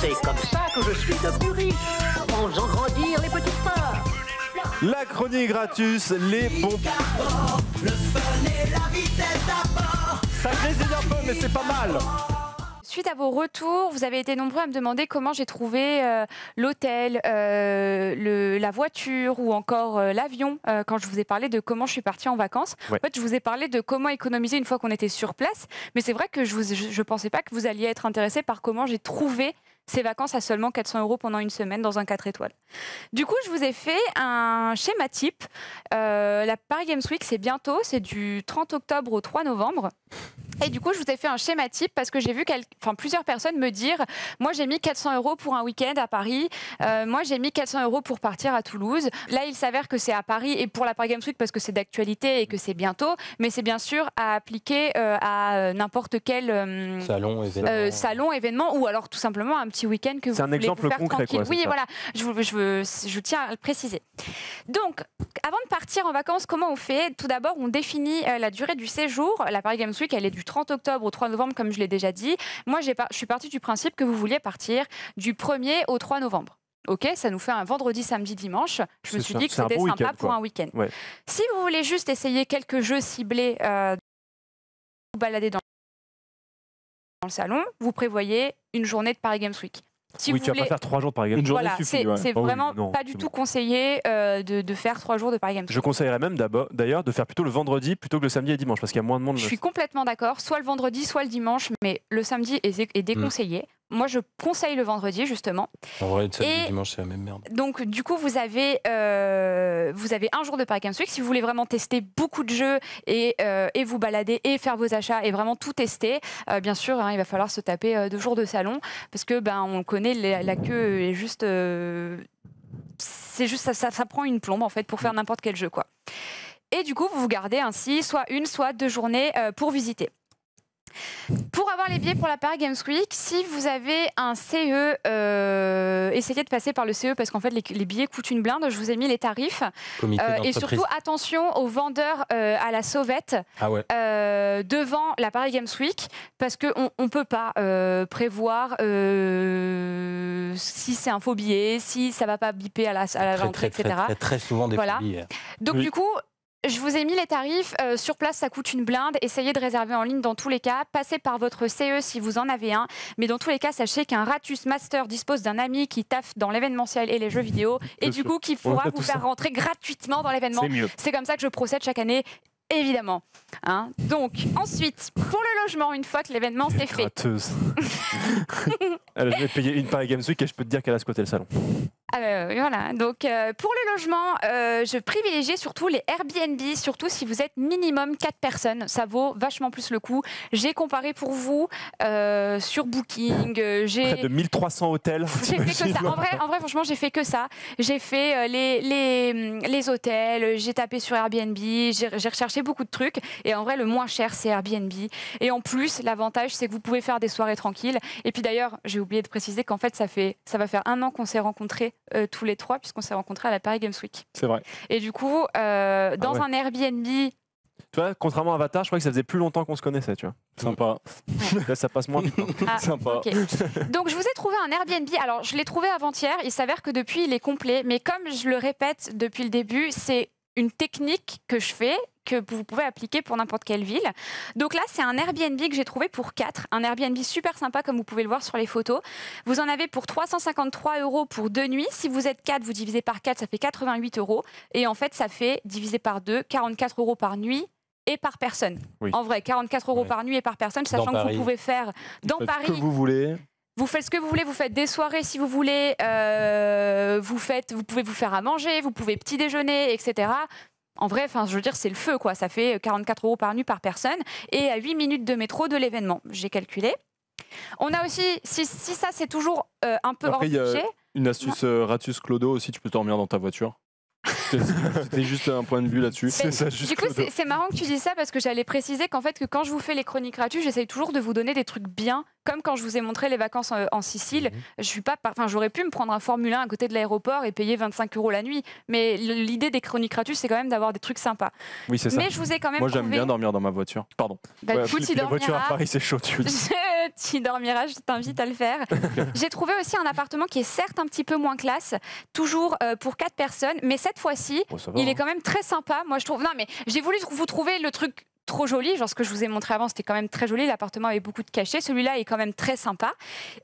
C'est comme ça que je suis devenu riche, en faisant grandir les petites peurs. La chronique gratus, les bons. Ça grésille un peu, mais c'est pas mal. Suite à vos retours, vous avez été nombreux à me demander comment j'ai trouvé euh, l'hôtel, euh, la voiture ou encore euh, l'avion quand je vous ai parlé de comment je suis partie en vacances. Ouais. En fait, je vous ai parlé de comment économiser une fois qu'on était sur place, mais c'est vrai que je ne pensais pas que vous alliez être intéressé par comment j'ai trouvé ces vacances à seulement 400 euros pendant une semaine dans un 4 étoiles. Du coup, je vous ai fait un schéma type. La Paris Games Week, c'est bientôt, c'est du 30 octobre au 3 novembre. Et du coup, je vous ai fait un schéma type parce que j'ai vu quel- enfin, plusieurs personnes me dire Moi, j'ai mis 400 euros pour un week-end à Paris. Euh, moi, j'ai mis 400 euros pour partir à Toulouse. Là, il s'avère que c'est à Paris et pour la Paris Games Week parce que c'est d'actualité et que c'est bientôt. Mais c'est bien sûr à appliquer euh, à euh, n'importe quel. euh, Salon, événement. euh, salon, événement, ou alors tout simplement un petit week-end que vous C'est un voulez exemple vous faire concret, tranquille. quoi, c'est Oui, ça. voilà, je, je, tiens à le préciser. Donc, avant de partir en vacances, comment on fait? Tout d'abord, on définit euh, la durée du séjour. La Paris Games Week, elle est du 30 octobre au 3 novembre, comme je l'ai déjà dit. Moi, je suis partie du principe que vous vouliez partir du 1er au 3 novembre. Ok, ça nous fait un vendredi, samedi, dimanche. Je me suis ça, dit que c'était bon sympa pour un week-end. Ouais. Si vous voulez juste essayer quelques jeux ciblés, euh, vous balader dans le salon, vous prévoyez une journée de Paris Games Week. Si oui, vous tu vas voulez, pas faire trois jours par exemple. Une journée voilà, suffit, c'est ouais. c'est oui, vraiment non, pas du tout bon. conseillé euh, de, de faire trois jours de Paris Games. Je conseillerais même d'ailleurs de faire plutôt le vendredi plutôt que le samedi et dimanche parce qu'il y a moins de monde. Je suis complètement d'accord, soit le vendredi, soit le dimanche, mais le samedi est, est déconseillé. Moi, je conseille le vendredi, justement. En vrai, le Et- dimanche, c'est la même merde. Donc, du coup, vous avez, euh, vous avez un jour de Paris Games Week. Si vous voulez vraiment tester beaucoup de jeux et, euh, et vous balader et faire vos achats et vraiment tout tester, euh, bien sûr, hein, il va falloir se taper deux jours de salon parce que, ben, on le connaît, la, la queue est juste. c'est juste ça, ça, ça prend une plombe en fait pour faire n'importe quel jeu, quoi. Et du coup, vous vous gardez ainsi soit une, soit deux journées pour visiter. Pour avoir les billets pour la Paris Games Week, si vous avez un CE, euh, essayez de passer par le CE parce qu'en fait les, les billets coûtent une blinde. Je vous ai mis les tarifs. Euh, et surtout attention aux vendeurs euh, à la sauvette Ah ouais. devant la Paris Games Week parce qu'on ne peut pas prévoir si c'est un faux billet, si ça va pas biper à la, à la Très, rentrée, très, etc. très, souvent des Voilà. folies. Donc Oui. du coup, je vous ai mis les tarifs. Euh, sur place, ça coûte une blinde. Essayez de réserver en ligne dans tous les cas. Passez par votre CE si vous en avez un. Mais dans tous les cas, sachez qu'un Ratus Master dispose d'un ami qui taffe dans l'événementiel et les jeux vidéo. Et du sûr. coup, qui pourra vous faire ça. rentrer gratuitement dans l'événement. C'est mieux. C'est comme ça que je procède chaque année. Évidemment. Hein. Donc, ensuite, pour le logement, une fois que l'événement s'est fait. Elle je vais payer une Paris Games Week et je peux te dire qu'elle a squatté le salon. Oui, voilà. Donc euh, pour le logement, euh, je privilégie surtout les Airbnb, surtout si vous êtes minimum 4 personnes. Ça vaut vachement plus le coup. J'ai comparé pour vous euh, sur Booking. euh, j'ai Près de 1300 hôtels. j'ai fait que ça. En vrai, en vrai, franchement, j'ai fait que ça. J'ai fait euh, les, les, les hôtels, j'ai tapé sur Airbnb, j'ai j'ai recherché beaucoup de trucs. Et en vrai, le moins cher, c'est Airbnb. Et en plus, l'avantage, c'est que vous pouvez faire des soirées tranquilles. Et puis d'ailleurs, j'ai oublié de préciser qu'en fait, ça, fait, ça va faire un an qu'on s'est rencontrés euh, tous les trois, puisqu'on s'est rencontrés à la Paris Games Week. C'est vrai. Et du coup, euh, dans ouais. un Airbnb, Tu vois, contrairement à Avatar, je crois que ça faisait plus longtemps qu'on se connaissait, tu vois. Sympa. Là, ça passe moins vite. hein. Ah, Sympa. Donc je vous ai trouvé un Airbnb. Alors je l'ai trouvé avant-hier. Il s'avère que depuis il est complet. Mais comme je le répète depuis le début, c'est une technique que je fais que vous pouvez appliquer pour n'importe quelle ville. Donc là, c'est un Airbnb que j'ai trouvé pour 4. Un Airbnb super sympa, comme vous pouvez le voir sur les photos. Vous en avez pour 353 euros pour deux nuits. Si vous êtes 4, vous divisez par 4, ça fait 88 euros. Et en fait, ça fait, divisé par 2, 44 euros par nuit et par personne. Oui. En vrai, 44 euros Ouais. par nuit et par personne, sachant que vous pouvez faire dans Faites Paris. Ce que vous voulez. Vous faites ce que vous voulez, vous faites des soirées si vous voulez, euh, vous, faites, vous pouvez vous faire à manger, vous pouvez petit déjeuner, etc. En vrai, enfin, je veux dire, c'est le feu, quoi. Ça fait 44 euros par nuit par personne et à 8 minutes de métro de l'événement. J'ai calculé. On a aussi, si, si ça c'est toujours euh, un peu Après, hors budget, Une astuce euh, Ratus Clodo aussi, tu peux dormir dans ta voiture. C'était juste un point de vue là-dessus. C'est ça, Du coup, c'est c'est marrant que tu dis ça parce que j'allais préciser qu'en fait, que quand je vous fais les chroniques gratuites, j'essaye toujours de vous donner des trucs bien, comme quand je vous ai montré les vacances en, en Sicile. Je suis pas, par- enfin, j'aurais pu me prendre un Formule 1 à côté de l'aéroport et payer 25 euros la nuit, mais l'idée des chroniques gratuites, c'est quand même d'avoir des trucs sympas. Oui, c'est ça. Mais je vous ai quand même Moi, j'aime trouvé- bien dormir dans ma voiture. Pardon. Bah, Ouais, du coup, tu les voitures à dormiras. Paris, c'est chaud, tu tu dormiras, je t'invite à le faire. J'ai trouvé aussi un appartement qui est certes un petit peu moins classe, toujours euh, pour quatre personnes, mais cette fois-ci, Bon, ça va, il est hein. quand même très sympa. Moi, je trouve. Non, mais j'ai voulu vous trouver le truc trop joli, genre ce que je vous ai montré avant, c'était quand même très joli. L'appartement avait beaucoup de cachets. Celui-là est quand même très sympa.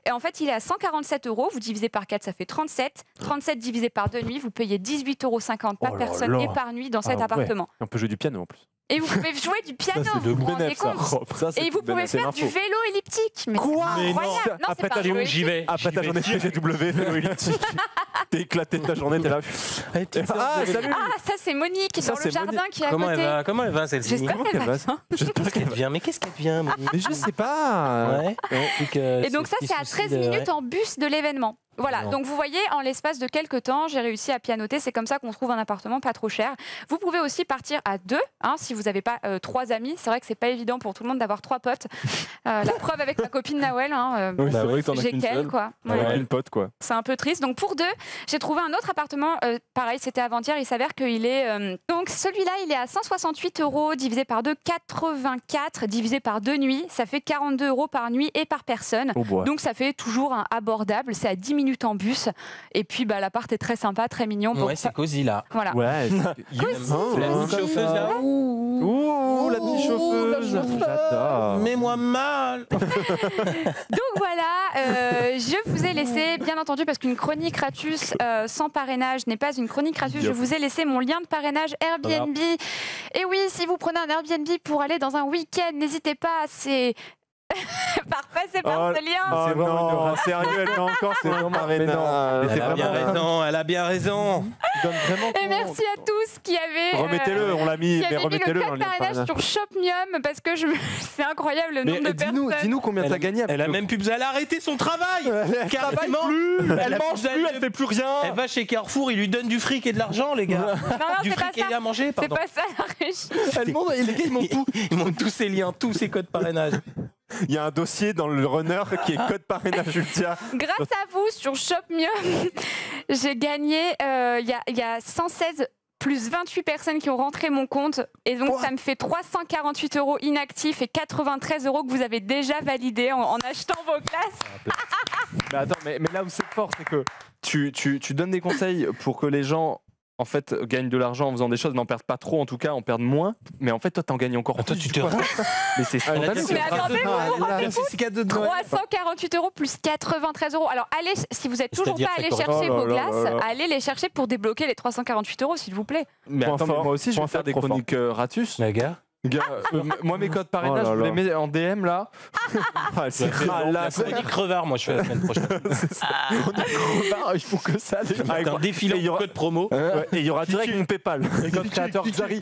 Et en fait, il est à 147 euros. Vous divisez par 4, ça fait 37. 37 divisé par deux nuits, vous payez 18,50 euros par Oh personne là. et par nuit dans cet Ah ouais. appartement. On peut jouer du piano en plus. Et vous pouvez jouer du piano, c'est de vous vous rendez ça. compte Ça, Et vous pouvez faire du vélo elliptique. Mais Quoi Mais non. incroyable. Non, Après, vélo joué, elliptique. vais. Après ta journée TGW, vélo elliptique. T'es éclaté de ta journée, t'es là. Ah, salut Ah, ça c'est Monique Ça, dans le jardin qui est à Comment elle côté. va Comment elle va celle-ci J'espère Comment qu'elle va. J'espère qu'elle devient Mais qu'est-ce qu'elle Monique Mais je sais pas. Et donc ça, ce c'est à petit 13 souci de- minutes en bus de l'événement. Voilà, Non. donc vous voyez, en l'espace de quelques temps, j'ai réussi à pianoter. C'est comme ça qu'on trouve un appartement pas trop cher. Vous pouvez aussi partir à deux, hein, si vous n'avez pas euh, trois amis. C'est vrai que c'est pas évident pour tout le monde d'avoir trois potes. Euh, la preuve avec ma copine Nawel, hein, euh, Oui, j'ai qu'elle, quoi. Avec Ouais. une pote, quoi. C'est un peu triste. Donc pour deux, j'ai trouvé un autre appartement. euh, pareil, c'était avant-hier. Il s'avère qu'il est. donc celui-là, il est à 168 euros divisé par 2, 84 divisé par deux nuits. Ça fait 42 euros par nuit et par personne. Bois. Donc ça fait toujours un abordable. C'est à 10 minutes en bus. Et puis bah, l'appart est très sympa, très mignon. Bon, Ouais, c'est cosy là. voilà. Ouais. Oh, La petite chauffeuse là. Ouh, la petite chauffeuse. J'adore. Mets-moi mal. Donc voilà, euh, je vous ai laissé, bien entendu, parce qu'une chronique Ratus euh, sans parrainage n'est pas une chronique Ratus, je vous ai laissé mon lien de parrainage Airbnb. Et oui, si vous prenez un Airbnb pour aller dans un week-end, n'hésitez pas, c'est par passer par Oh, ce lien. Oh C'est vraiment non, ignorant. sérieux, elle met encore C'est vraiment Mais non, mais Elle a bien raison, elle a bien raison. Et merci à tous qui avaient. euh, Remettez-le, on l'a mis, mais remettez-le le dans code le lien de parrainage sur Shopmium parce que je me- c'est incroyable le nombre de personnes. dis-nous combien t'as gagné. Elle a même plus. Elle a arrêté son travail. Elle travaille Carrément. plus, Elle mange plus elle fait plus rien. Elle va chez Carrefour, il lui donne du fric et de l'argent, les gars. Du c'est fric et à manger, C'est pardon. pas ça la régie. Les gars, ils montent tout. Ils montent tous ses liens, tous ses codes parrainage. Il y a un dossier dans le runner qui est code parrainage Ultia. Grâce à vous, sur Shopmium, j'ai gagné. euh, Il y, a, il y a 116 plus 28 personnes qui ont rentré mon compte. Et donc, Quoi ça me fait 348 euros inactifs et 93 euros que vous avez déjà validés en, en achetant vos classes. Mais attends, mais, mais là où c'est fort, c'est que tu, tu, tu donnes des conseils pour que les gens en fait gagnent de l'argent en faisant des choses, n'en perdent pas trop en tout cas, en perdent moins. Mais en fait, toi, t'en gagnes encore Ah, toi, plus. tu du te. Mais c'est Elle a scandaleux. Mais attendez, vous vous Ah, rendez là, c'est cadeau de Noël. 348 euros plus 93 euros. Alors, allez, si vous êtes toujours pas allé chercher Oh vos glaces, allez les chercher pour débloquer les 348 euros, s'il vous plaît. Mais fort, moi aussi, je vais faire des chroniques euh, ratus. La gars. Gars, euh, m- moi, mes codes parrainage, Oh là je vous les là. mets en DM là. Ah, c'est ralasse. chronique crevard, moi je fais la semaine prochaine. Il faut que ça. les. Avec un défilé Et il y de aura- code promo. Ouais, Et il y aura direct mon PayPal. Les codes créateurs Xari.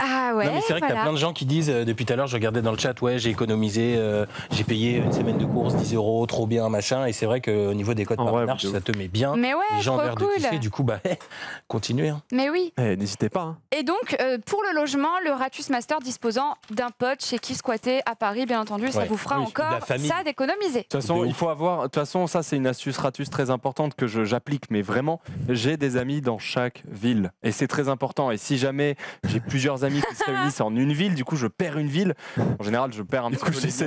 Ah ouais, non mais c'est vrai que t'as plein de gens qui disent euh, depuis tout à l'heure je regardais dans le chat ouais j'ai économisé euh, j'ai payé une semaine de course 10 euros trop bien machin et c'est vrai qu'au niveau des codes parrainage ça te met bien Mais ouais, les gens ont trop l'air de kiffer du coup bah continuez hein. Mais oui. Eh, N'hésitez pas. hein. Et donc, pour le logement, le Ratus Master disposant d'un pote chez qui squatter à Paris, bien entendu, ça Ouais. vous fera Oui, encore ça d'économiser. De toute façon, il faut avoir. De toute façon, ça c'est une astuce ratus très importante que j'applique, mais vraiment, j'ai des amis dans chaque ville, et c'est très important. Et si jamais j'ai plusieurs amis qui se réunissent en une ville, du coup, je perds une ville. En général, je perds un petit coup, peu j'essaie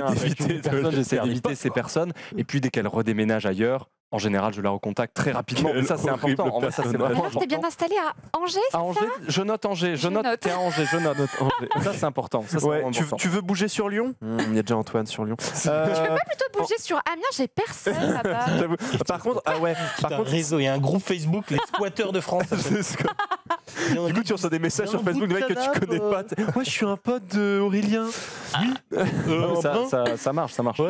d'éviter ces personnes, et puis dès qu'elles redéménagent ailleurs, en général, je la recontacte très rapidement. Quel ça, c'est important. En vrai, ça, c'est vraiment t'es bien installé à Angers À Angers, je note Angers, je, Je note, note. t'es à Angers, je note. Ça, c'est important. Ça, c'est Ouais, tu, important. tu veux bouger sur Lyon? Hmm, Il y a déjà Antoine sur Lyon. Euh, Plutôt bouger sur Amiens, j'ai personne là-bas. Par contre, ah ouais, par un contre, réseau il y a un groupe Facebook les squatteurs de France c'est ce que- du coup, tu reçois des messages sur Facebook de mecs que tu connais pas. Ouais, je suis un pote d'Aurélien. Euh, ça, ça, ça marche, ça marche.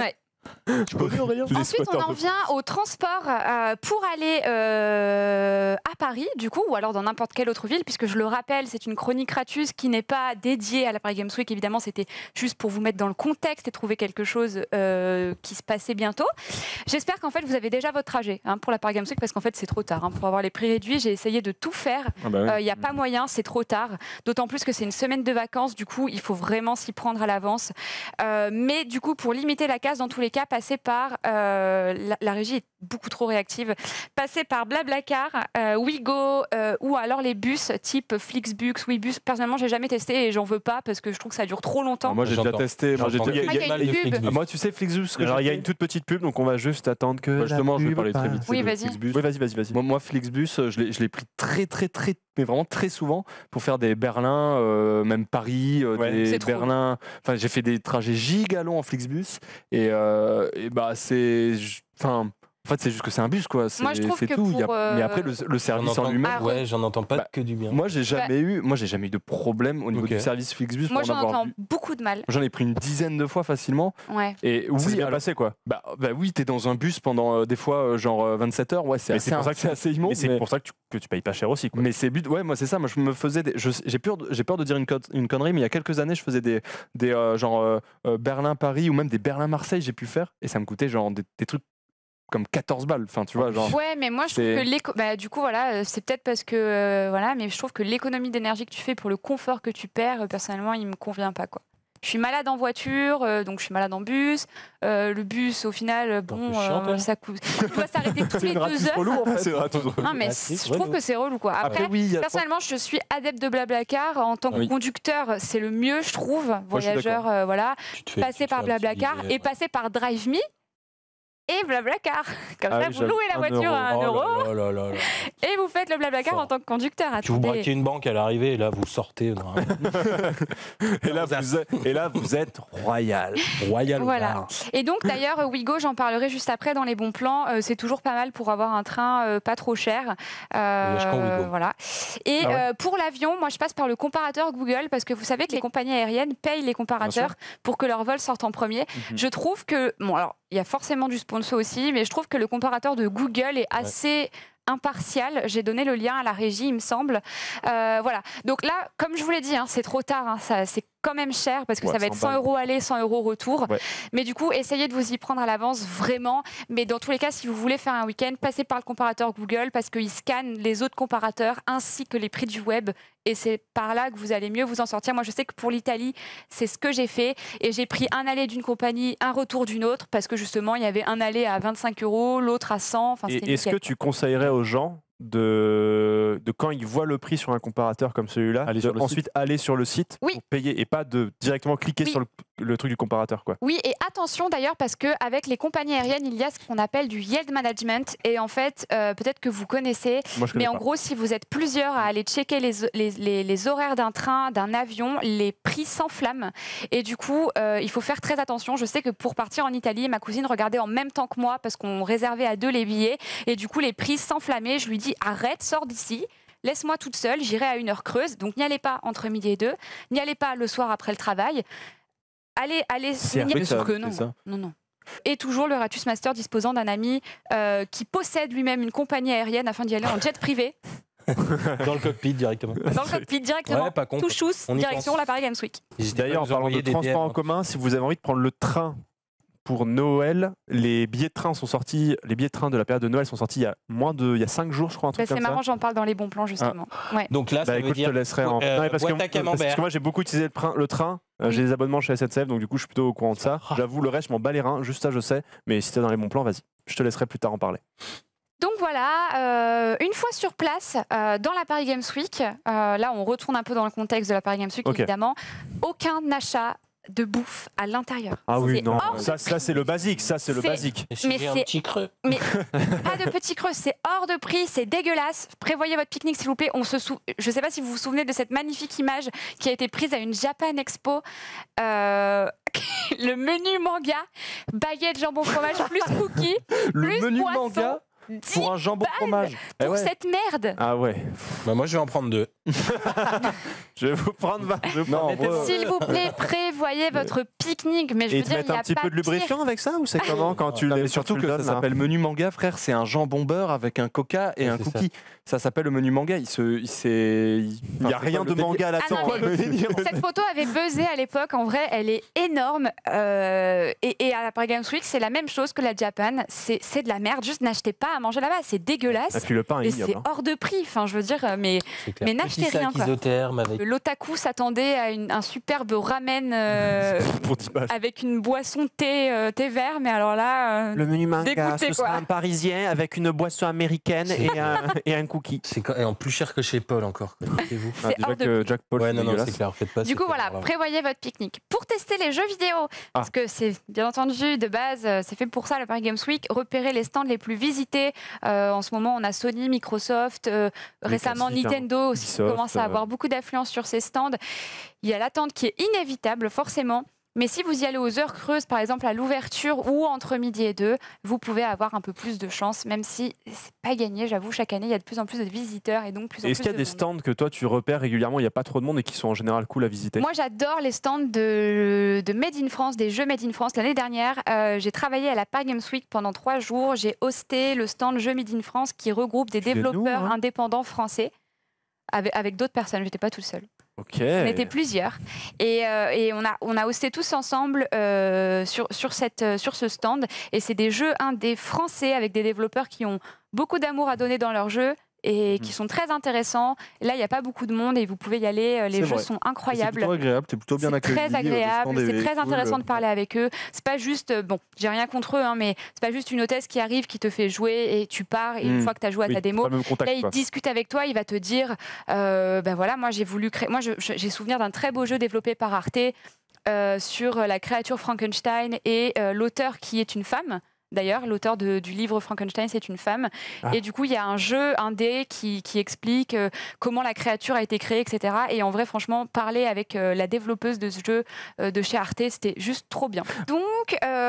Ensuite, on en vient au transport euh, pour aller euh, à Paris, du coup, ou alors dans n'importe quelle autre ville, puisque je le rappelle, c'est une chronique Ratus qui n'est pas dédiée à la Paris Games Week. Évidemment, c'était juste pour vous mettre dans le contexte et trouver quelque chose euh, qui se passait bientôt. J'espère qu'en fait, vous avez déjà votre trajet hein, pour la Paris Games Week, parce qu'en fait, c'est trop tard. hein. Pour avoir les prix réduits, j'ai essayé de tout faire. Ah bah oui. Il n'y a pas moyen, c'est trop tard. D'autant plus que c'est une semaine de vacances, du coup, il faut vraiment s'y prendre à l'avance. Euh, mais du coup, pour limiter la casse, dans tous les cas, passer par. euh, la, la régie est beaucoup trop réactive. Passer par Blablacar, euh, Wigo euh, ou alors les bus type Flixbus, Webus. Personnellement, j'ai jamais testé et j'en veux pas parce que je trouve que ça dure trop longtemps. Ah, moi j'ai déjà testé. Moi, j'ai Ah, il y a une pub. Ah, moi tu sais Flixbus Alors, il y a une toute petite pub, donc on va juste attendre que. Bah, la justement, je vais parler très vite. Oui, vas-y. Flixbus. Oui, vas-y, vas-y, vas-y. Moi, moi, Flixbus, je l'ai je l'ai pris très, très, très, mais vraiment très souvent pour faire des Berlin, euh, même Paris, euh, Ouais. des. Berlin. Enfin, j'ai fait des trajets gigalongs en Flixbus et, euh, et bah c'est, enfin, en fait, c'est juste que c'est un bus, quoi. C'est Moi, je trouve c'est que tout. A- euh, Mais après, le, le J'en service en entends- lui-même. Ah, Ouais, j'en entends pas Bah, que du bien. Moi, j'ai jamais eu, moi, j'ai jamais eu de problème au niveau du service Flixbus Moi, pour j'en en avoir entends vu. beaucoup de mal. J'en ai pris une dizaine de fois facilement. Ouais. Et Ça s'est oui, bien alors- passé, quoi. bah, bah oui, t'es dans un bus pendant euh, des fois euh, genre euh, 27 heures. Ouais, c'est assez, c'est pour ça que c'est assez immonde. Mais c'est mais- pour ça que tu, que tu payes pas cher aussi, quoi. Mais c'est but, ouais, moi c'est ça. Moi je me faisais, des- j'ai peur, de- j'ai peur de dire une, co- une connerie, mais il y a quelques années, je faisais des, des euh, genre euh, euh, Berlin-Paris ou même des Berlin-Marseille, j'ai pu faire, et ça me coûtait genre des trucs comme 14 balles. Enfin, tu vois, genre. Ouais, mais moi je trouve que l'éco. Bah, du coup, voilà, euh, c'est peut-être parce que. euh, voilà, mais je trouve que l'économie d'énergie que tu fais pour le confort que tu perds, euh, personnellement, il me convient pas, quoi. Je suis malade en voiture, euh, donc je suis malade en bus. Euh, le bus, au final, euh, bon, peu chiant, euh, toi. ça coûte. Tu dois s'arrêter toutes les deux heures. relou, en fait. C'est. Non, mais je trouve que c'est relou, quoi. Après, Après, oui, il y a- personnellement, je suis adepte de Blablacar. En tant que Oui. conducteur, c'est le mieux, je trouve. je suis Voyageur, euh, voilà. Tu te fais- Passer te par fais Blablacar et passer par DriveMe. Et Blablacar. Comme Ah ça, oui, vous louez la voiture à 1 Oh euro là là là là. et vous faites le Blablacar Fort. en tant que conducteur. Tu vous Attendez. braquez une banque à l'arrivée et là vous sortez. non, Et là, vous êtes, et là, vous êtes royal. Royal. Voilà. Et donc d'ailleurs, euh, Wigo, j'en parlerai juste après dans les bons plans. euh, c'est toujours pas mal pour avoir un train euh, pas trop cher. Euh, voilà. Et Ah ouais. euh, pour l'avion, moi je passe par le comparateur Google parce que vous savez que les compagnies aériennes payent les comparateurs pour que leur vol sorte en premier. Mhm. Je trouve que bon alors il y a forcément du sponsor aussi, mais je trouve que le comparateur de Google est assez impartial. J'ai donné le lien à la régie, il me semble. Euh, voilà. Donc là, comme je vous l'ai dit, hein, c'est trop tard. hein, ça, c'est quand même cher parce que Ouais, ça va être 100 100 euros aller, 100 euros retour. Ouais. Mais du coup, essayez de vous y prendre à l'avance vraiment. Mais dans tous les cas, si vous voulez faire un week-end, passez par le comparateur Google parce qu'il scanne les autres comparateurs ainsi que les prix du web. Et c'est par là que vous allez mieux vous en sortir. Moi, je sais que pour l'Italie, c'est ce que j'ai fait. Et j'ai pris un aller d'une compagnie, un retour d'une autre parce que justement, il y avait un aller à 25 euros, l'autre à 100. Enfin, c'était Et est-ce que tu conseillerais aux gens de, de quand ils voient le prix sur un comparateur comme celui-là, ensuite aller sur le site Oui. pour payer et pas de directement cliquer Oui. sur le, le truc du comparateur quoi. Oui, et attention d'ailleurs parce que avec les compagnies aériennes, il y a ce qu'on appelle du yield management. Et en fait, euh, peut-être que vous connaissez, Moi mais en pas. gros, si vous êtes plusieurs à aller checker les, les, les- les horaires d'un train, d'un avion, les prix s'enflamment. Et du coup, euh, il faut faire très attention. Je sais que pour partir en Italie, ma cousine regardait en même temps que moi parce qu'on réservait à deux les billets. Et du coup, les prix s'enflammaient. Je lui dis arrête, sors d'ici. Laisse-moi toute seule, j'irai à une heure creuse. Donc n'y allez pas entre midi et deux, n'y allez pas le soir après le travail. Allez, allez, allez- ça, que non, non, non. Et toujours le Ratus Master disposant d'un ami euh, qui possède lui-même une compagnie aérienne afin d'y aller en jet privé, Dans le cockpit directement. dans le cockpit directement, Ouais, pas con. tout chousse, On y direction pense. la Paris Games Week. D'ailleurs, en parlant de transport en commun, si vous avez envie de prendre le train pour Noël, les billets de train sont sortis, les billets de train de la période de Noël sont sortis il y a moins de, il y a 5 jours je crois un Bah, c'est marrant, j'en parle dans les bons plans justement. Ouais. Donc là, Bah ça veut écoute, je te laisserai en. euh, Non, parce, que, parce moi j'ai beaucoup utilisé le, train- le train, Euh, j'ai des abonnements chez SNCF donc du coup je suis plutôt au courant de ça. J'avoue le reste je m'en bats les reins, juste ça je sais, mais si t'es dans les bons plans, vas-y. Je te laisserai plus tard en parler. Donc voilà, euh, une fois sur place euh, dans la Paris Games Week, euh, là on retourne un peu dans le contexte de la Paris Games Week évidemment, aucun achat de bouffe à l'intérieur. Ah oui, C'est non, ça, ça c'est le basique, ça c'est le C'est- basique. Mais j'ai un c'est- petit creux. Pas de petits creux, c'est hors de prix, c'est dégueulasse. Prévoyez votre pique-nique s'il vous plaît. On se sou... Je ne sais pas si vous vous souvenez de cette magnifique image qui a été prise à une Japan Expo. Euh, Le menu manga, baguette, jambon, fromage, plus cookies, Le Plus menu poisson. manga Pour un jambon fromage. Eh pour ouais. cette merde. Ah ouais. Bah, moi, je vais en prendre deux. Je vais vous prendre. va- je vais Non, prendre- en vrai, S'il vous plaît, prévoyez votre pique-nique. Mais je Et veux te dire, il y un a petit pas peu de pire. lubrifiant avec ça ou c'est comment quand tu Non, mais surtout tu que ça s'appelle menu manga, frère. C'est un jambon beurre avec un coca et un ça. Ça, s'appelle le menu manga. Il se, il s'est. Il n'y a rien de manga Ah là-dedans. délire. Cette photo avait buzzé à l'époque. En vrai, elle est énorme. Euh, et, et à la Paris Games Week, c'est la même chose que la Japan. C'est c'est de la merde. Juste n'achetez pas à manger là-bas. C'est dégueulasse. Et puis le pain est c'est hein. hors de prix. Enfin, je veux dire, euh, mais n'achetez rien, quoi. isotherme avec. l'otaku s'attendait à une- un superbe ramen euh, Pour 10 balles. avec une boisson thé, euh, thé vert. Mais alors là, euh, Le menu manga, Dégoûté, ce sera un parisien avec une boisson américaine et un, et un cookie. C'est en plus cher que chez Paul encore. Écoutez-vous. Ah, déjà que Jack Paul, Ouais, c'est non, non, dégueulasse. c'est clair. Faites pas Du coup, voilà, prévoyez votre pique-nique. Pour tester les jeux vidéo, Ah. parce que c'est bien entendu de base, euh, c'est fait pour ça, le Paris Games Week, repérer les stands les plus visités. Euh, en ce moment, on a Sony, Microsoft, euh, récemment hein. Nintendo aussi qui commence à avoir beaucoup d'affluence sur ces stands. Il y a l'attente qui est inévitable, forcément. Mais si vous y allez aux heures creuses, par exemple à l'ouverture ou entre midi et deux, vous pouvez avoir un peu plus de chance, même si c'est pas gagné, j'avoue, chaque année, il y a de plus en plus de visiteurs et donc plus en Est-ce plus qu'il y a de des monde. stands que toi tu repères régulièrement? Il n'y a pas trop de monde et qui sont en général cool à visiter? Moi, j'adore les stands de, de Made in France, des jeux Made in France. L'année dernière, euh, j'ai travaillé à la Paris Games Week pendant trois jours. J'ai hosté le stand Jeux Made in France qui regroupe des Chez nous, développeurs hein? indépendants français avec, avec d'autres personnes. J'étais pas toute seule. On était plusieurs. Et, euh, et on, a, on a hosté tous ensemble euh, sur, sur, cette, euh, sur ce stand. Et c'est des jeux indés français avec des développeurs qui ont beaucoup d'amour à donner dans leurs jeux et qui Mm. sont très intéressants. Là, il n'y a pas beaucoup de monde et vous pouvez y aller. Euh, Les C'est jeux vrai. sont C'est incroyables. plutôt agréable. T'es plutôt bien C'est accueilli. très euh, le agréable, c'est est très cool. intéressant de parler avec eux. C'est pas juste, euh, bon, j'ai rien contre eux, hein, mais c'est pas juste une hôtesse qui arrive, qui te fait jouer et tu pars. Et une Mm. fois que tu as joué à Oui, ta démo, contact, Là, il discute avec toi, il va te dire, euh, ben voilà, moi j'ai voulu créer, moi j'ai souvenir d'un très beau jeu développé par Arte euh, sur la créature Frankenstein et euh, l'auteur qui est une femme. D'ailleurs, l'auteur du livre Frankenstein, c'est une femme. Ah. Et du coup, il y a un jeu, un dé, qui, qui explique euh, comment la créature a été créée, etc. Et en vrai, franchement, parler avec euh, la développeuse de ce jeu euh, de chez Arte, c'était juste trop bien. Donc,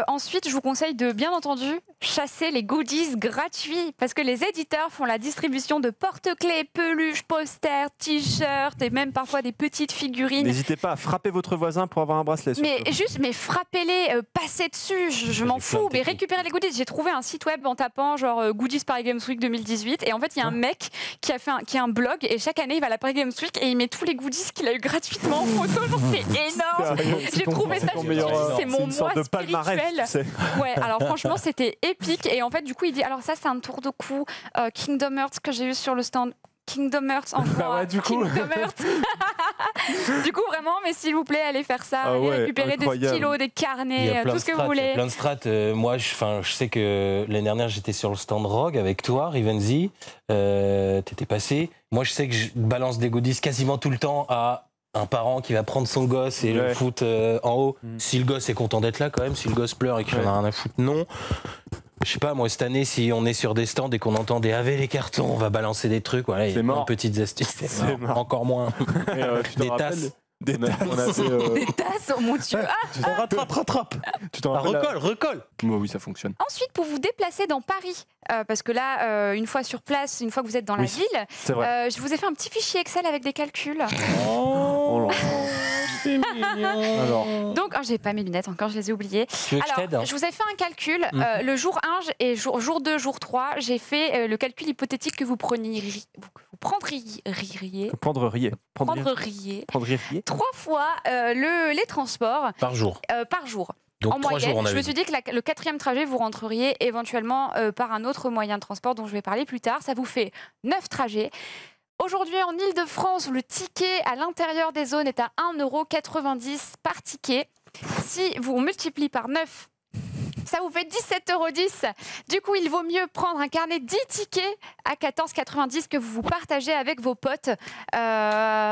ensuite, je vous conseille de, bien entendu, chasser les goodies gratuits. Parce que les éditeurs font la distribution de porte-clés, peluches, posters, t-shirts et même parfois des petites figurines. N'hésitez pas à frapper votre voisin pour avoir un bracelet. Mais surtout. juste, mais frappez-les, passez dessus, je, je m'en fous, mais récupérez les goodies. J'ai trouvé un site web en tapant genre euh, Goodies Paris Games Week 2018 et en fait il y a un mec qui a fait un, qui a un blog et chaque année il va à la Paris Games Week et il met tous les goodies qu'il a eu gratuitement en photo. C'est énorme. J'ai trouvé ça, euh, c'est mon une sorte moi de spirituel. Ouais, alors franchement, c'était épique. Et en fait, du coup, il dit alors, ça, c'est un tour de cou euh, Kingdom Hearts que j'ai eu sur le stand. Kingdom Hearts en Bah ouais, du coup. Kingdom Hearts. du coup, vraiment, mais s'il vous plaît, allez faire ça. Ah allez ouais, récupérer des stylos, des carnets, euh, tout ce que vous strates, il y a voulez. plein de strates. Euh, moi, je, 'fin, je sais que l'année dernière, j'étais sur le stand Rogue avec toi, Rivenzi. Euh, T'étais passé. Moi, je sais que je balance des goodies quasiment tout le temps à un parent qui va prendre son gosse et le foutre euh, en haut. Mm. Si le gosse est content d'être là, quand même, si le gosse pleure et qu'il en a rien à foutre, non. Je sais pas, moi, cette année, si on est sur des stands et qu'on entend des AV les cartons, on va balancer des trucs. Voilà, il y a C'est plein de mort. petites astuces. C'est C'est mort. Encore moins. Et, euh, tu Des tasses. Des On a- on a fait, euh, Des tasses, oh mon dieu. Ah, Tu t'en- rattrape, rattrape. tu t'en Ah, la- recolle, recolle. Bah oui, ça fonctionne. Ensuite, pour vous déplacer dans Paris, euh, parce que là, euh, une fois sur place, une fois que vous êtes dans la ville, euh, je vous ai fait un petit fichier Excel avec des calculs. Oh là. c'est mignon. Alors. Donc, oh, j'ai pas mes lunettes encore, je les ai oubliées. Tu veux que je t'aide Alors, je vous ai fait un calcul. Mhm. Euh, le jour 1 et jour, jour 2, jour 3, j'ai fait euh, le calcul hypothétique que vous preniez, vous, vous prendriez, Prendriez. Prendriez. prendriez Prendriez. trois fois euh, le, les transports Par jour. euh, par jour. Donc en trois moyenne, jours, on je me suis dit que la- le quatrième trajet, vous rentreriez éventuellement euh, par un autre moyen de transport dont je vais parler plus tard. Ça vous fait neuf trajets. Aujourd'hui, en Ile-de-France, le ticket à l'intérieur des zones est à 1,90€ par ticket. Si vous multipliez par 9, ça vous fait 17,10 euros. Du coup, il vaut mieux prendre un carnet 10 tickets à 14,90 que vous vous partagez avec vos potes. Euh,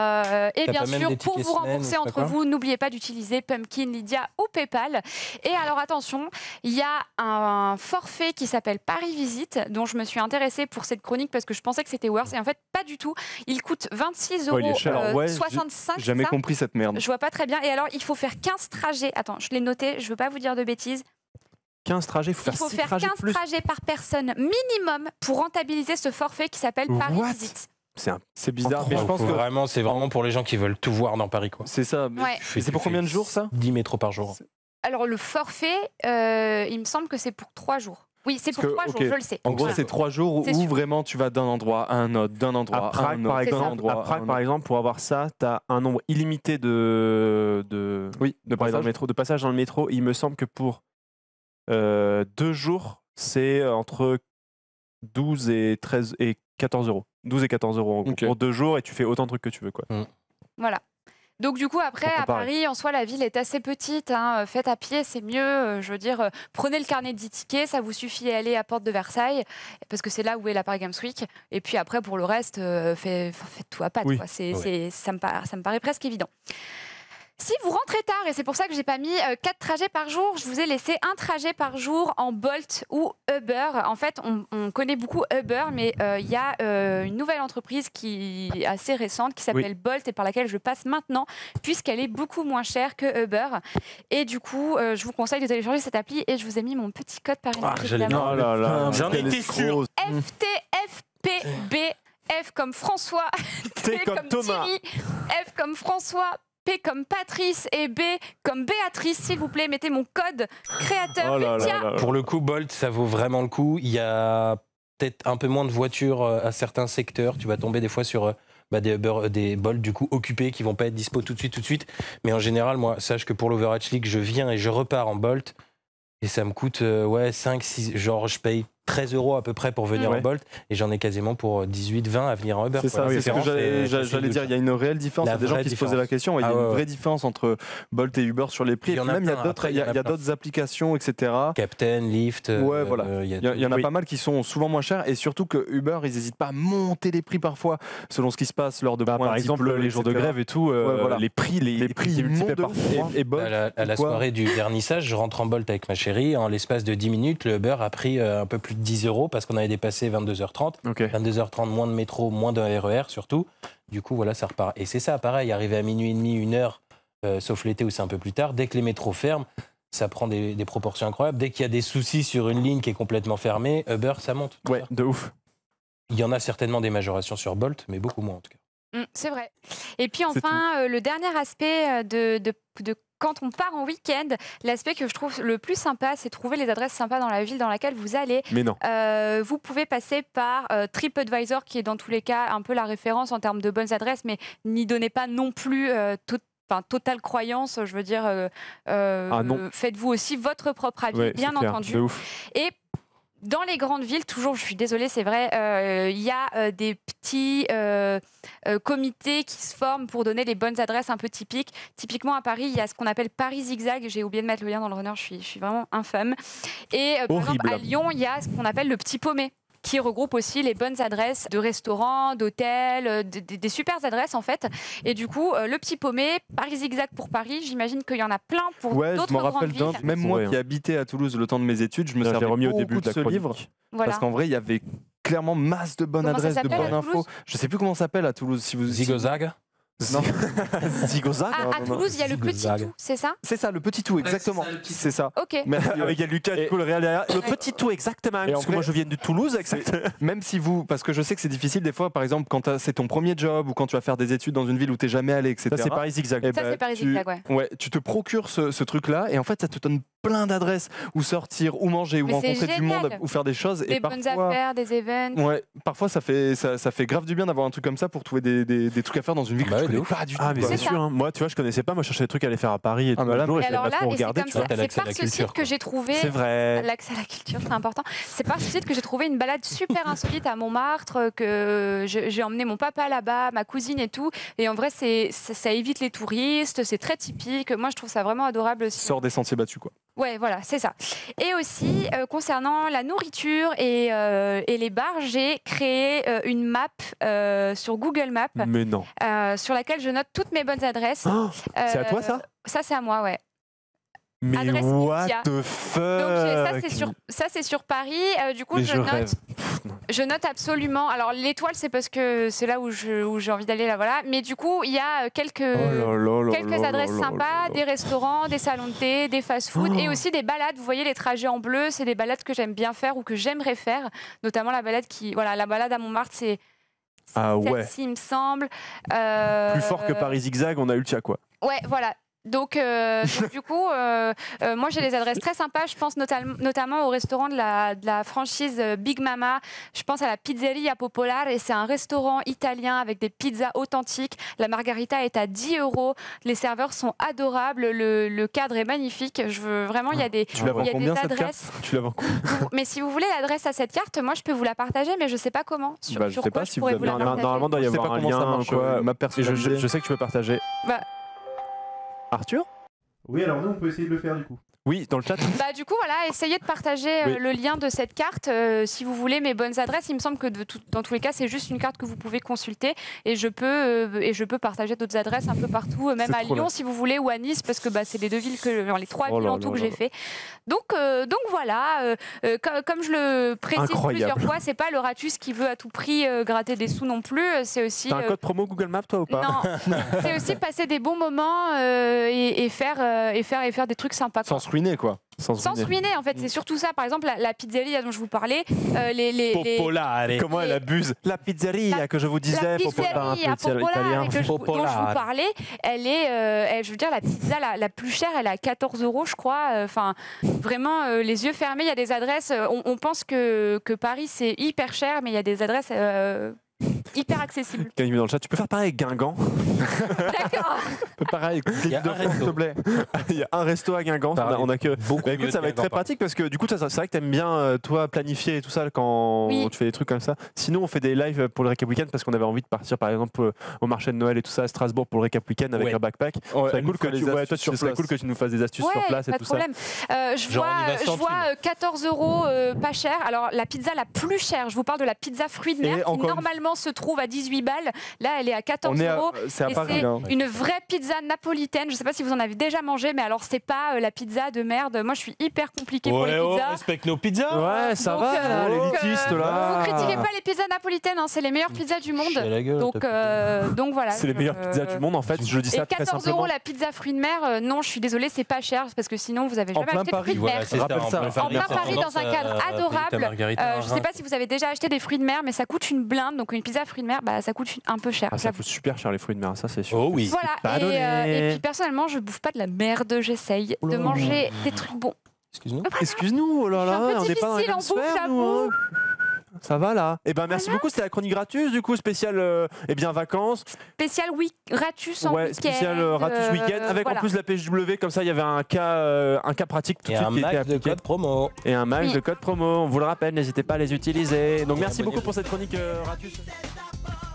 et bien sûr, pour vous rembourser entre vous, n'oubliez pas d'utiliser Pumpkin, Lydia ou PayPal. Et alors attention, il y a un forfait qui s'appelle Paris Visite, dont je me suis intéressée pour cette chronique parce que je pensais que c'était worth. Et en fait, pas du tout. Il coûte 26 euros euh, Ouais, j'ai 65. J'ai jamais compris cette merde. je vois pas très bien. Et alors, il faut faire 15 trajets. Attends, je l'ai noté, je veux pas vous dire de bêtises. 15 trajets, il faut Il faire faut 6 faire trajets 15 plus. trajets par personne minimum pour rentabiliser ce forfait qui s'appelle Paris What? Visite. C'est un... C'est bizarre, mais je pense que vraiment, c'est vraiment pour les gens qui veulent tout voir dans Paris, quoi. c'est ça. mais- Ouais. Tu fais- Et c'est tu pour combien de jours ça? 10 métros par jour. Alors le forfait, euh, il me semble que c'est pour 3 jours. Oui, c'est pour que, 3 ok. jours, je le sais. En gros, Voilà. c'est trois jours C'est où sûr. vraiment tu vas d'un endroit à un autre, d'un endroit À un par autre, exemple, endroit à Prague, un par exemple, pour avoir ça, tu as un nombre illimité de, de, Oui, de, passages dans le métro, de passages dans le métro. Il me semble que pour euh, deux jours, c'est entre 12 et 13 et 14 euros. 12 et 14 euros en gros, pour deux jours et tu fais autant de trucs que tu veux. Quoi. Voilà. Donc du coup après à. Paris en soi la ville est assez petite. Hein. Faites à pied c'est mieux. Euh, Je veux dire euh, prenez le carnet de 10 tickets ça vous suffit à aller à Porte de Versailles parce que c'est là où est la Paris Games Week. Et puis après pour le reste euh, faites tout à pattes. Oui. quoi. C'est, Ouais. c'est- ça, me paraît, ça me paraît presque évident. Si vous rentrez tard, et c'est pour ça que j'ai pas mis 4 trajets par jour, je vous ai laissé un trajet par jour en Bolt ou Uber. En fait, on, on connaît beaucoup Uber, mais euh, il y a euh, une nouvelle entreprise qui est assez récente qui s'appelle Bolt et par laquelle je passe maintenant, puisqu'elle est beaucoup moins chère que Uber. Et du coup, euh, je vous conseille de télécharger cette appli et je vous ai mis mon petit code par Ah, là là, J'en étais sûr. FTFPB. F comme François, T comme Thomas. Thierry, F comme François, P comme Patrice et B comme Béatrice. S'il vous plaît, mettez mon code créateur Oh là là Ultia. là là. Pour le coup, Bolt, ça vaut vraiment le coup. Il y a peut-être un peu moins de voitures euh, à certains secteurs. Tu vas tomber des fois sur euh, bah, des, Uber- euh, des Bolt du coup occupés qui vont pas être dispo tout de suite, tout de suite. Mais en général, moi, sache que pour l'Overwatch League, je viens et je repars en Bolt. Et ça me coûte euh, ouais, 5, 6, genre je paye 13 euros à peu près pour venir en Bolt. Et j'en ai quasiment pour 18, 20 à venir en Uber. C'est ça, c'est ce que j'allais dire. Il y a une réelle différence. La Il y a des gens qui se posaient la question. Il y a une ouais. vraie différence entre Bolt et Uber sur les prix. Il y en a même, il y a d'autres applications, etc. Captain, Lyft. Ouais, euh, voilà. euh, il y a Il en a Oui. pas mal qui sont souvent moins chers et surtout que Uber, ils n'hésitent pas à monter les prix parfois selon ce qui se passe lors de Bah, points par exemple, les jours de grève et tout, euh, les prix, les, prix ils montent multiplient de par trois. Et, À la, soirée du vernissage, je rentre en Bolt avec ma chérie. En l'espace de 10 minutes, le Uber a pris euh, un peu plus de 10 euros parce qu'on avait dépassé 22h30. Ok. 22h30, moins de métro, moins de RER surtout. Du coup, voilà, ça repart. Et c'est ça, pareil, arrivé à minuit et demi, une heure, euh, sauf l'été où c'est un peu plus tard, dès que les métros ferment, ça prend des, des proportions incroyables. Dès qu'il y a des soucis sur une ligne qui est complètement fermée, Uber, ça monte. Ouais, de ouf. Il y en a certainement des majorations sur Bolt, mais beaucoup moins en tout cas. Mm, c'est vrai. Et puis enfin, euh, le dernier aspect euh, de, de- de quand on part en week-end, l'aspect que je trouve le plus sympa, c'est trouver les adresses sympas dans la ville dans laquelle vous allez. Mais non. Euh, vous pouvez passer par euh, TripAdvisor, qui est dans tous les cas un peu la référence en termes de bonnes adresses, mais n'y donnez pas non plus euh, tout- enfin, totale croyance. Je veux dire, euh, Ah faites-vous aussi votre propre avis, Ouais, bien clair, entendu. Ouf. Et dans les grandes villes, toujours, je suis désolée, c'est vrai, euh, il y a euh, des petits euh, comités qui se forment pour donner les bonnes adresses un peu typiques. Typiquement à Paris, il y a ce qu'on appelle Paris Zigzag. J'ai oublié de mettre le lien dans le runner, je suis, je suis vraiment infâme. Et par exemple, à Lyon, il y a ce qu'on appelle le Petit Paumé qui regroupe aussi les bonnes adresses de restaurants, d'hôtels, euh, des, des- des super adresses en fait. Et du coup, euh, le Petit Paumé, Paris Zigzag pour Paris, j'imagine qu'il y en a plein pour Ouais, je d'autres me grandes rappelle d'un. villes. Même moi qui hein. habitais à Toulouse le temps de mes études, je me servais remis au début de de la ce chronique. livre. Voilà. Parce qu'en vrai, il y avait clairement masse de bonnes Comment adresses, de bonnes infos. Je sais plus comment ça s'appelle à Toulouse. Si vous Zigozag Non. Zigozag Ah, non, à. Toulouse, il y a le Petit. Tout, c'est ça? C'est ça, le petit tout, exactement. C'est ça. Ok. Merci. Il y a Lucas du coup, le réel derrière. Le petit tout exactement. Et Parce que moi je viens de Toulouse. Exactement. Même si vous, parce que je sais que c'est difficile des fois, par exemple, quand c'est ton premier job ou quand tu vas faire des études dans une ville où t'es jamais allé, etc. Ça c'est Paris zigzag. Eh Ça, ben, c'est Paris tu- Zigzag, ouais. Ouais, tu te procures ce, ce truc-là et en fait, ça te donne plein d'adresses où sortir, où manger, où Mais rencontrer du monde, où faire des choses. Des et bonnes parfois, affaires, des events. Ouais, parfois ça fait, ça, ça fait grave du bien d'avoir un truc comme ça pour trouver des, des- des trucs à faire dans une ville Bah que ouais, tu de connais ouf. pas du tout. Ah mais c'est sûr. hein. Moi tu vois je connaissais pas. Moi je cherchais des trucs à aller faire à Paris et Ah, tout. bah là, savais alors pas là, c'est par ce site que j'ai trouvé. C'est vrai. L'accès à la culture, c'est important. C'est par ce site que j'ai trouvé une balade super insolite à Montmartre, euh, que j'ai emmené mon papa là-bas, ma cousine et tout. Et en vrai, c'est ça, ça évite les touristes, c'est très typique. Moi, je trouve ça vraiment adorable aussi. Sors des sentiers battus, quoi. Ouais, voilà, c'est ça. Et aussi, euh, concernant la nourriture et, euh, et les bars, j'ai créé euh, une map sur Google Maps Mais non. sur laquelle je note toutes mes bonnes adresses. Oh, c'est à toi ça? Ça, c'est à moi, ouais. Mais Adresse what the fuck? Donc ça c'est sur Paris. Du coup Mais je, je note rêve. Je note absolument. Alors l'étoile, c'est parce que c'est là où j'ai envie d'aller, là voilà. Mais du coup, il y a quelques Oh là là là quelques là adresses sympas, des restaurants, des salons de thé, des fast-food Oh. et aussi des balades. Vous voyez les trajets en bleu, c'est des balades que j'aime bien faire ou que j'aimerais faire, notamment la balade qui, voilà, la balade à Montmartre, c'est Ah ouais. celle-ci, il me semble. Euh, Plus fort que Paris Zigzag, on a tien quoi. Ouais, voilà. Donc, euh, donc, du coup, euh, euh, moi j'ai des adresses très sympas. Je pense notam- notamment au restaurant de la, de la franchise Big Mama. Je pense à la Pizzeria Popolare et c'est un restaurant italien avec des pizzas authentiques. La margarita est à 10 euros. Les serveurs sont adorables. Le, le cadre est magnifique. Je veux vraiment, il y a des, Tu y a combien des adresses. Tu la vends Mais si vous voulez l'adresse à cette carte, moi je peux vous la partager, mais je sais pas comment. Sur, Bah, je sur sais quoi pas je si vous avez vous la un- Non, partager. Normalement, il doit y Je sais avoir pas un comment ça lien. marche, quoi. ma Et je, je- personnalité. je sais que tu peux partager. Bah. Arthur? Oui, alors nous, on peut essayer de le faire du coup. Oui, dans le chat. Bah, du coup, voilà, essayez de partager euh, Oui. le lien de cette carte euh, si vous voulez mes bonnes adresses. Il me semble que de tout- dans tous les cas, c'est juste une carte que vous pouvez consulter et je peux, euh, et je peux partager d'autres adresses un peu partout, même à Lyon si vous voulez ou à Nice parce que bah, c'est les deux villes que les trois Oh villes en tout que j'ai fait. Donc, euh, donc voilà, co- comme je le précise Incroyable. plusieurs fois, c'est pas le Ratus qui veut à tout prix gratter des sous non plus. C'est aussi T'as un code promo Google Maps toi ou pas? Non, c'est aussi passer des bons moments et, et faire et faire et faire des trucs sympas. Sans ruiner, quoi. Sans, Sans se ruiner. ruiner, en fait, c'est surtout ça. Par exemple, la, la pizzeria dont je vous parlais, euh, les, les, les- Popolare. Comment elle abuse La pizzeria La- que je vous disais la pour pas un pizzeria popolare italien. que je vous- dont je vous parlais, elle est, euh, elle- je veux dire, la pizza la, la plus chère, elle est à 14 euros, je crois. Euh, Enfin, vraiment, euh, les yeux fermés. Il y a des adresses. On, on pense que, que Paris c'est hyper cher, mais il y a des adresses euh, hyper met dans le chat, tu peux faire pareil avec Guingamp D'accord. Pareil, Il y a de un France, s'il te resto. plaît. Il y a un resto à Guingamp, on a, Pareil. on a que. Beaucoup Bah écoute, ça va être très pratique parce que du coup, c'est vrai que t'aimes bien, euh, toi, planifier et tout ça quand Oui. tu fais des trucs comme ça. Sinon, on fait des lives pour le Récap Weekend parce qu'on avait envie de partir, par exemple, euh, au marché de Noël et tout ça à Strasbourg pour le Récap Weekend avec Ouais. un backpack. Ouais, Ce serait elle cool que tu, les ouais, toi, astuces tu- sur ce serait place. cool que tu nous fasses des astuces Ouais, sur place et pas tout de ça. problème. Euh, je Genre, vois, va je vois euh, 14 euros euh, pas cher. Alors la pizza la plus chère, je vous parle de la pizza fruits de mer qui encore se trouve à 18 balles. Là, elle est à 14 On est à- euros. C'est à Et Paris, c'est hein. une vraie pizza napolitaine. Je sais pas si vous en avez déjà mangé, mais alors c'est pas euh, la pizza de merde. Moi, je suis hyper compliquée pour les oh, pizzas. respecte nos pizzas. Ouais, ça Donc, va, euh, là, donc, l'élitistes, euh, là. Vous critiquez pas les pizzas napolitaines, hein, c'est les meilleures pizzas du monde. Gueule, Donc, euh, voilà. C'est les meilleures pizzas du monde, en fait. Je dis ça très 14 simplement. euros la pizza fruits de mer, euh, non, je suis désolée, c'est pas cher parce que sinon vous avez En jamais plein acheté de Paris, fruits de mer. on En plein Paris, dans un cadre adorable. je un sais rein. pas si vous avez déjà acheté des fruits de mer, mais ça coûte une blinde. Donc une pizza fruits de mer, bah, ça coûte un peu cher. Ah, ça coûte super cher les fruits de mer, ça c'est sûr. Oh oui. Voilà, pas et, donné. euh, et puis personnellement, je bouffe pas de la merde, j'essaye de manger des trucs bons. Excuse-nous. Excuse-nous, oh là là, peu on n'est pas dans même en bouffe, Ça va là? Eh ben merci beaucoup, c'était la chronique gratuite du coup spécial euh, eh bien vacances, Spécial week Ratus en ouais week-end. spécial euh, Ratus euh, Weekend avec voilà. en plus la PSW comme ça il y avait un cas euh, un cas pratique tout de suite un qui était max de appliqué code promo. et un max Oui. de code promo. On vous le rappelle, n'hésitez pas à les utiliser. Donc merci beaucoup pour cette chronique euh, Ratus.